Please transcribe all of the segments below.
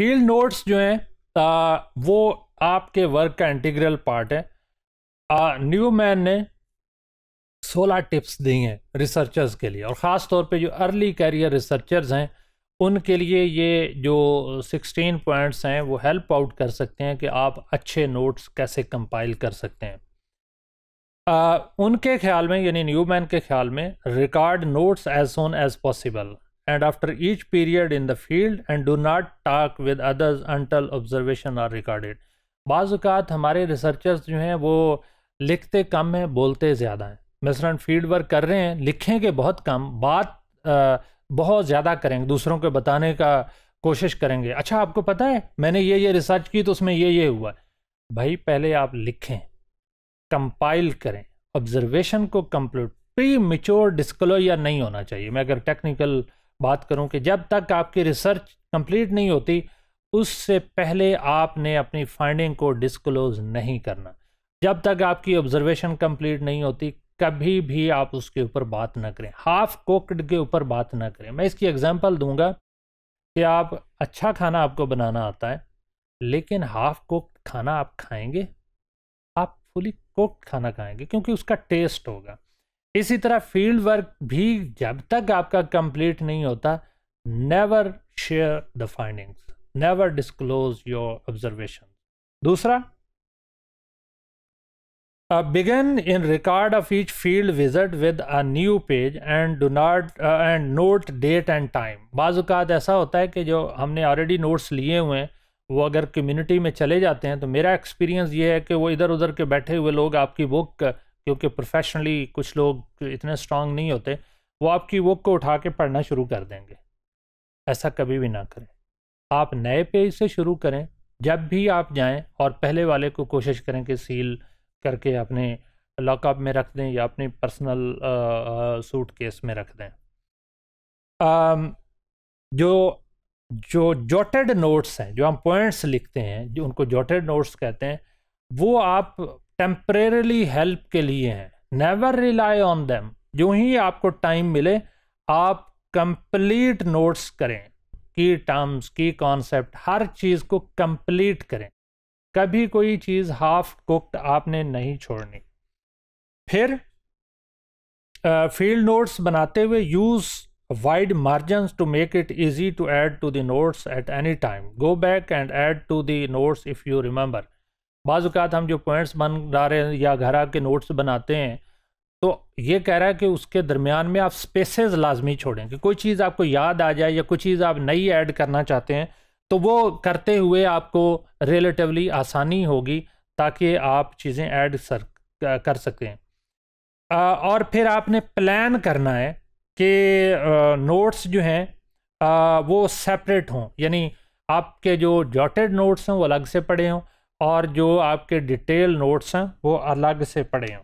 Field notes जो हैं वो आपके वर्क का इंटीग्रल पार्ट है। न्यू मैन ने सोलह टिप्स दी हैं रिसर्चर्स के लिए और ख़ास तौर पे जो अर्ली कैरियर रिसर्चर्स हैं उनके लिए ये जो 16 पॉइंट्स हैं वो हेल्प आउट कर सकते हैं कि आप अच्छे नोट्स कैसे कंपाइल कर सकते हैं। आ, उनके ख्याल में यानी न्यू मैन के ख्याल में record notes as soon as possible. And after each period in the field and do not talk with others until observation are recorded बाज़ात हमारे रिसर्चर्स जो हैं, वो लिखते कम हैं, बोलते ज़्यादा हैं। मसलन फ़ील्ड वर्क कर रहे हैं लिखेंगे बहुत कम, बात बहुत ज़्यादा करेंगे, दूसरों को बताने का कोशिश करेंगे। अच्छा आपको पता है, मैंने ये ये रिसर्च की तो उसमें ये ये हुआ। भाई, पहले आप लिखें कंपाइल करें। ऑब्जर्वेशन को कंप्लीट प्री मिच्योर डिस्कलोजर नहीं होना चाहिए। मैं अगर टेक्निकल बात करूँ कि जब तक आपकी रिसर्च कंप्लीट नहीं होती, उससे पहले आपने अपनी फाइंडिंग को डिस्क्लोज नहीं करना। जब तक आपकी ऑब्जर्वेशन कंप्लीट नहीं होती, कभी भी आप उसके ऊपर बात ना करें। हाफ़ कुकड के ऊपर बात ना करें। मैं इसकी एग्जांपल दूँगा कि आप अच्छा खाना आपको बनाना आता है, लेकिन हाफ़ कुकड खाना आप खाएँगे? आप फुली कुकड खाना खाएँगे, क्योंकि उसका टेस्ट होगा। इसी तरह फ़ील्ड वर्क भी जब तक आपका कंप्लीट नहीं होता never share the findings never disclose your observation दूसरा in record of each field visit with a new page and do not uh, and note date and time. बाज़ात ऐसा होता है कि जो हमने ऑलरेडी नोट्स लिए हुए हैं वो अगर कम्युनिटी में चले जाते हैं तो मेरा एक्सपीरियंस ये है कि वो इधर उधर के बैठे हुए लोग आपकी बुक क्योंकि प्रोफेशनली कुछ लोग इतने स्ट्रांग नहीं होते वो आपकी बुक को उठा के पढ़ना शुरू कर देंगे। ऐसा कभी भी ना करें। आप नए पेज से शुरू करें जब भी आप जाएँ और पहले वाले को कोशिश करें कि सील करके अपने लॉकअप में रख दें या अपने पर्सनल सूट केस में रख दें। आ, जो जो जोटेड नोट्स हैं जो हम पॉइंट्स लिखते हैं जो उनको जोटेड नोट्स कहते हैं वो आप टेम्परेली हेल्प के लिए हैं. नेवर रिलाई ऑन देम जो ही आपको टाइम मिले, आप कंप्लीट नोट्स करें. की टर्म्स की कॉन्सेप्ट हर चीज़ को कंप्लीट करें. कभी कोई चीज़ हाफ़ कुकड आपने नहीं छोड़नी. फिर फ़ील्ड नोट्स बनाते हुए use wide margin to make it easy to add to the notes at any time go back and add to the notes if you remember बाज़ात हम जो पॉइंट्स बन रहे हैं या घर आके नोट्स बनाते हैं तो ये कह रहा है कि उसके दरमियान में आप स्पेसेस लाजमी छोड़ें कि कोई चीज़ आपको याद आ जाए या कोई चीज़ आप नई ऐड करना चाहते हैं तो वो करते हुए आपको रिलेटिवली आसानी होगी ताकि आप चीज़ें ऐड सर कर सकें। और फिर आपने प्लान करना है कि नोट्स जो हैं वो सेपरेट हों, यानी आपके जो जॉटेड नोट्स हैं वो अलग से पड़े हों और जो आपके डिटेल नोट्स हैं वो अलग से पड़े हों।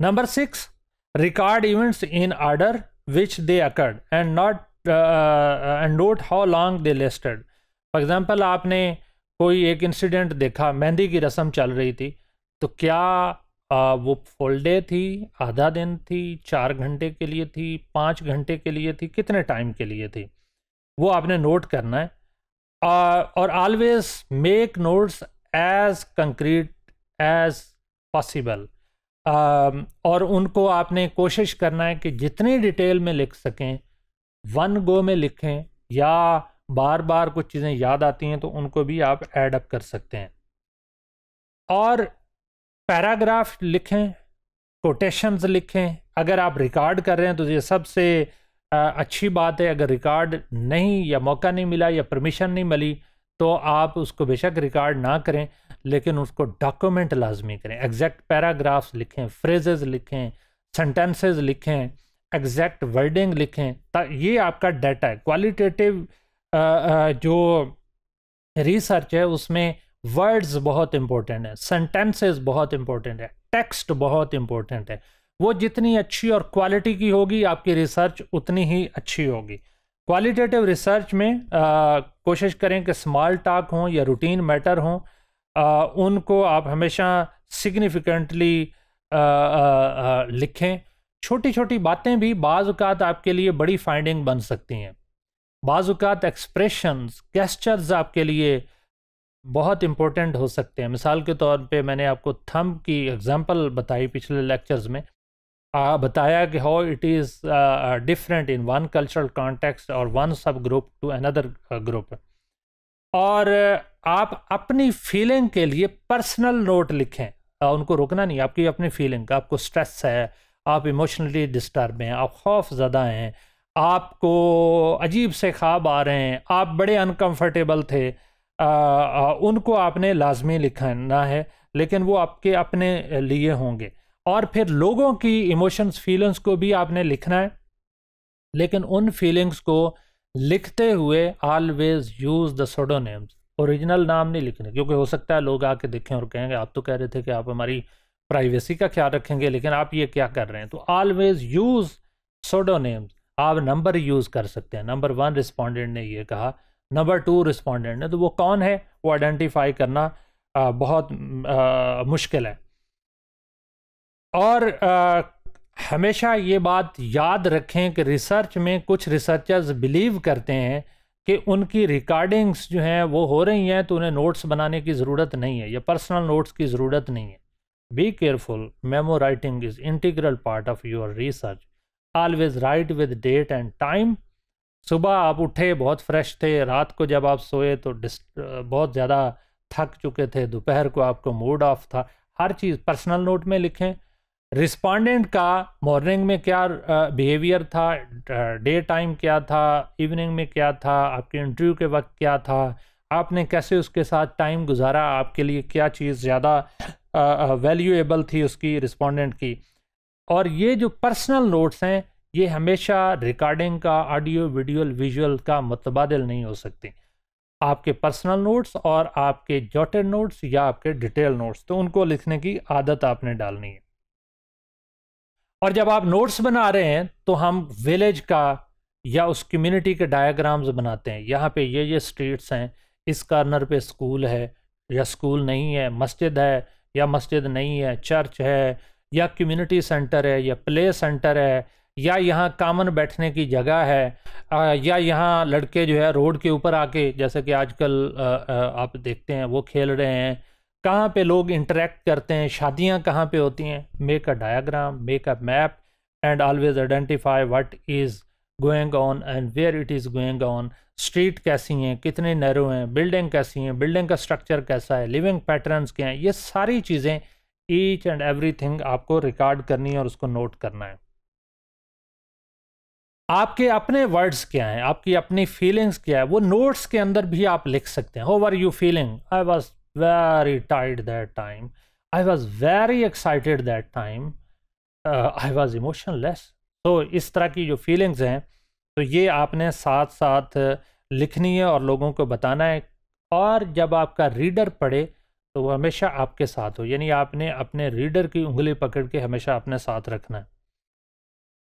Number six record events in order which they occurred and not and note how long they listed for example आपने कोई एक इंसिडेंट देखा मेहंदी की रस्म चल रही थी तो क्या uh, वो फुल डे थी आधा दिन थी चार घंटे के लिए थी पाँच घंटे के लिए थी कितने टाइम के लिए थी? वो आपने नोट करना है। Uh, और always make notes as concrete as possible और उनको आपने कोशिश करना है कि जितनी डिटेल में लिख सकें वन गो में लिखें या बार बार कुछ चीज़ें याद आती हैं तो उनको भी आप ऐड अप कर सकते हैं। और पैराग्राफ लिखें कोटेशंस लिखें। अगर आप रिकॉर्ड कर रहे हैं तो ये सबसे अच्छी बात है, अगर रिकॉर्ड नहीं या मौका नहीं मिला या परमिशन नहीं मिली तो आप उसको बेशक रिकॉर्ड ना करें, लेकिन उसको डॉक्यूमेंट लाजमी करें। एग्जैक्ट पैराग्राफ्स लिखें फ्रेजेस लिखें सेंटेंसेस लिखें एग्जैक्ट वर्डिंग लिखें ये आपका डाटा है। क्वालिटेटिव जो रिसर्च है, उसमें वर्ड्स बहुत इंपॉर्टेंट है सेंटेंसेस बहुत इंपॉर्टेंट है टेक्स्ट बहुत इंपॉर्टेंट है। वो जितनी अच्छी और क्वालिटी की होगी आपकी रिसर्च उतनी ही अच्छी होगी। क्वालिटेटिव रिसर्च में आ, कोशिश करें कि स्मॉल टॉक हों या रूटीन मैटर हों उनको आप हमेशा सिग्निफिकेंटली लिखें। छोटी छोटी बातें भी बाज़ात आपके लिए बड़ी फाइंडिंग बन सकती हैं। बाज़ात एक्सप्रेशंस गेस्चर्स आपके लिए बहुत इंपॉर्टेंट हो सकते हैं। मिसाल के तौर पे मैंने आपको थम की एग्जांपल बताई पिछले लेक्चर्स में। आ, बताया कि how it is different in one cultural context और one sub group to another group और आप अपनी फीलिंग के लिए पर्सनल नोट लिखें। आ, उनको रोकना नहीं आपकी अपनी फीलिंग आपको स्ट्रेस है आप इमोशनली डिस्टर्ब हैं आप खौफ ज़्यादा हैं आपको अजीब से ख्वाब आ रहे हैं आप बड़े अनकंफर्टेबल थे आ, आ, उनको आपने लाजमी लिखना है लेकिन वो आपके अपने लिए होंगे। और फिर लोगों की इमोशंस फीलिंग्स को भी आपने लिखना है। लेकिन उन फीलिंग्स को लिखते हुए always use the pseudonyms original नाम नहीं लिखने, क्योंकि हो सकता है लोग आके देखें और कहेंगे, आप तो कह रहे थे कि आप हमारी प्राइवेसी का ख्याल रखेंगे, लेकिन आप ये क्या कर रहे हैं? तो ऑलवेज यूज़ सोडोनेम्स आप नंबर यूज़ कर सकते हैं। नंबर वन रिस्पॉन्डेंट ने ये कहा नंबर टू रिस्पॉन्डेंट ने तो वो कौन है? वो आइडेंटिफाई करना बहुत मुश्किल है। और आ, हमेशा ये बात याद रखें कि रिसर्च में कुछ रिसर्चर्स बिलीव करते हैं कि उनकी रिकॉर्डिंग्स जो हैं वो हो रही हैं तो उन्हें नोट्स बनाने की ज़रूरत नहीं है या पर्सनल नोट्स की ज़रूरत नहीं है। Be careful memo writing is integral part of your research always write with date and time सुबह आप उठे बहुत फ्रेश थे रात को जब आप सोए तो बहुत ज़्यादा थक चुके थे दोपहर को आपको मूड ऑफ़ था। हर चीज़ पर्सनल नोट में लिखें। रिस्पॉन्डेंट का मॉर्निंग में क्या बिहेवियर था? डे टाइम क्या था? इवनिंग में क्या था? आपके इंटरव्यू के वक्त क्या था? आपने कैसे उसके साथ टाइम गुजारा? आपके लिए क्या चीज़ ज़्यादा वैल्यूएबल थी उसकी रिस्पॉन्डेंट की? और ये जो पर्सनल नोट्स हैं, ये हमेशा रिकॉर्डिंग का ऑडियो वीडियो विजुअल का मुतबादल नहीं हो सकते। आपके पर्सनल नोट्स और आपके जॉटेड नोट्स या आपके डिटेल नोट्स तो उनको लिखने की आदत आपने डालनी है। और जब आप नोट्स बना रहे हैं तो हम विलेज का या उस कम्युनिटी के डायग्राम्स बनाते हैं। यहाँ पे ये ये स्ट्रीट्स हैं, इस कार्नर पे स्कूल है, या स्कूल नहीं है, मस्जिद है, या मस्जिद नहीं है चर्च है, या कम्युनिटी सेंटर है, या प्ले सेंटर है, या यहाँ कामन बैठने की जगह है या यहाँ लड़के जो है रोड के ऊपर आके, जैसे कि आजकल आप देखते हैं, वो खेल रहे हैं कहाँ पे लोग इंटरेक्ट करते हैं, शादियाँ कहाँ पे होती हैं? Make a diagram make a map and always identify what is going on and where it is going on street कैसी हैं? कितने नैरो हैं? बिल्डिंग कैसी हैं? बिल्डिंग का स्ट्रक्चर कैसा है? लिविंग पैटर्न्स क्या हैं? ये सारी चीज़ें ईच एंड एवरीथिंग आपको रिकॉर्ड करनी है और उसको नोट करना है। आपके अपने वर्ड्स क्या हैं? आपकी अपनी फीलिंग्स क्या है? वो नोट्स के अंदर भी आप लिख सकते हैं। How were you feeling I was very tired that time. I was very excited that time. Uh, I was emotionless. तो इस तरह की जो फीलिंग्स हैं तो ये आपने साथ साथ लिखनी है और लोगों को बताना है और जब आपका रीडर पढ़े तो वो हमेशा आपके साथ हो यानी आपने अपने रीडर की उंगली पकड़ के हमेशा अपने साथ रखना है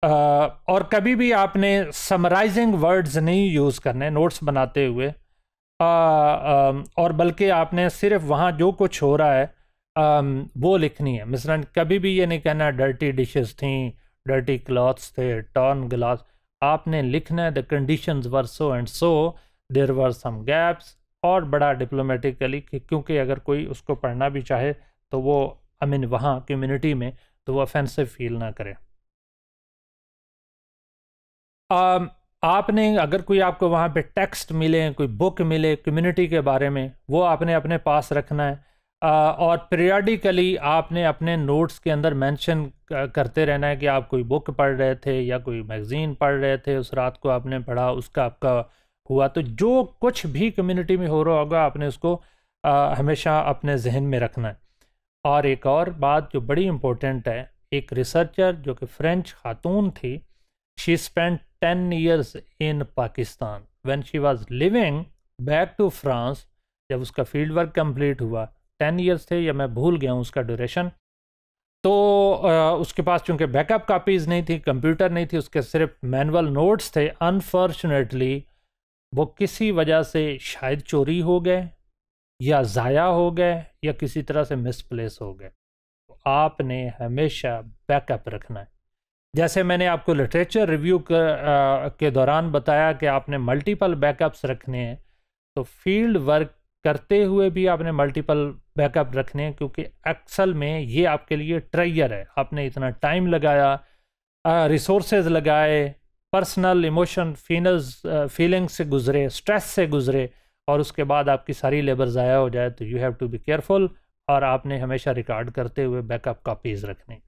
uh, और कभी भी आपने समराइजिंग वर्ड्स नहीं यूज़ करने नोट्स बनाते हुए आ, आ, और बल्कि आपने सिर्फ़ वहाँ जो कुछ हो रहा है आ, वो लिखनी है। मिसरन कभी भी ये नहीं कहना डर्टी डिशेस थी डर्टी क्लॉथ्स थे टर्न ग्लास आपने लिखना है the condition were so and so there were some gaps और बड़ा डिप्लोमेटिकली क्योंकि अगर कोई उसको पढ़ना भी चाहे तो वो आई मीन वहाँ कम्यूनिटी में तो वो ऑफेंसिव फील ना करे। आपने अगर कोई आपको वहाँ पे टेक्स्ट मिले कोई बुक मिले कम्युनिटी के बारे में वो आपने अपने पास रखना है। और पीरियाडिकली आपने अपने नोट्स के अंदर मेंशन करते रहना है कि आप कोई बुक पढ़ रहे थे या कोई मैगज़ीन पढ़ रहे थे उस रात को आपने पढ़ा उसका आपका हुआ। तो जो कुछ भी कम्युनिटी में हो रहा होगा आपने उसको आ, हमेशा अपने जहन में रखना है। और एक और बात जो बड़ी इम्पोर्टेंट है एक रिसर्चर जो कि फ्रेंच खातून थी She spent 10 years in Pakistan. When she was living back to France, जब उसका फ़ील्ड वर्क कंप्लीट हुआ टेन ईयर्स थे या मैं भूल गया हूँ उसका ड्यूरेशन तो आ, उसके पास चूँकि बैकअप कापीज़ नहीं थी कंप्यूटर नहीं थी उसके सिर्फ़ मैनुअल नोट्स थे अनफॉर्चुनेटली वो किसी वजह से शायद चोरी हो गए या ज़ाया हो गए या किसी तरह से मिसप्लेस हो गए तो आपने हमेशा बैकअप रखना है जैसे मैंने आपको लिटरेचर रिव्यू के दौरान बताया कि आपने मल्टीपल बैकअप्स रखने हैं तो फ़ील्ड वर्क करते हुए भी आपने मल्टीपल बैकअप रखने हैं, क्योंकि एक्सल में ये आपके लिए ट्राइयर है। आपने इतना टाइम लगाया रिसोर्स लगाए पर्सनल इमोशन फीनल्स फीलिंग्स से गुजरे स्ट्रेस से गुजरे, और उसके बाद आपकी सारी लेबर ज़ाया हो जाए तो you have to be careful और आपने हमेशा रिकॉर्ड करते हुए बैकअप कापीज़ रखने।